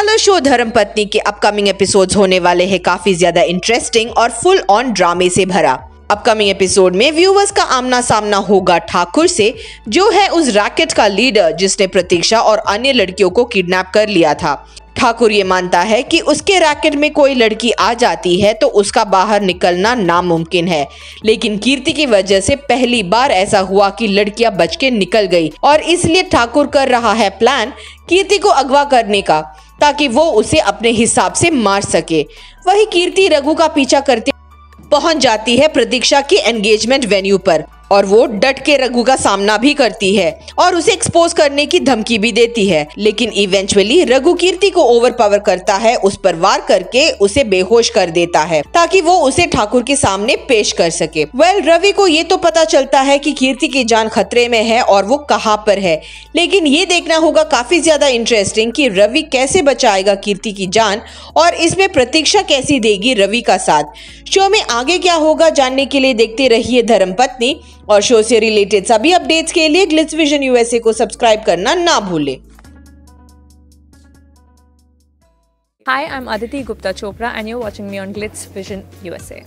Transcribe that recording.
मसाला show धर्मपत्नी के upcoming episodes होने वाले हैं काफ़ी ज़्यादा इंटरेस्टिंग और फुल ऑन ड्रामे से भरा। अपकमिंग एपिसोड में व्यूवर्स का आमना सामना होगा ठाकुर से, जो है उस रैकेट का लीडर जिसने प्रतीक्षा और अन्य लड़कियों को किडनैप कर लिया था। ठाकुर ये मानता है कि उसके रैकेट में कोई लड़की आ जाती है तो उसका बाहर निकलना नामुमकिन है। लेकिन कीर्ति की वजह से पहली बार ऐसा हुआ कि लड़कियाँ बच के निकल गई और इसलिए ठाकुर कर रहा है प्लान कीर्ति को अगवा करने का। ताकि वो उसे अपने हिसाब से मार सके। वही कीर्ति रघु का पीछा करते पहुँच जाती है प्रतीक्षा की एंगेजमेंट वेन्यू पर। और वो डट के रघु का सामना भी करती है और उसे एक्सपोज करने की धमकी भी देती है। लेकिन इवेंचुअली रघु कीर्ति को ओवर पावर करता है उस पर वार करके उसे बेहोश कर देता है ताकि वो उसे ठाकुर के सामने पेश कर सके। वेल well, रवि को ये तो पता चलता है कि कीर्ति की जान खतरे में है और वो कहाँ पर है। लेकिन ये देखना होगा काफ़ी ज़्यादा इंटरेस्टिंग कि रवि कैसे बचाएगा कीर्ति की जान और इसमें प्रतीक्षा कैसी देगी रवि का साथ। शो में आगे क्या होगा जानने के लिए देखते रहिए धर्मपत्नी। और शो से रिलेटेड सभी अपडेट्स के लिए ग्लिट्स विजन यूएसए को सब्सक्राइब करना ना भूले। Hi I am Aditi Gupta Chopra and you watching me on glitz vision USA